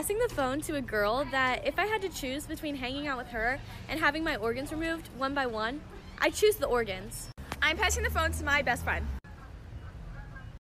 passing the phone to a girl that if I had to choose between hanging out with her and having my organs removed one by one, I choose the organs. I'm passing the phone to my best friend.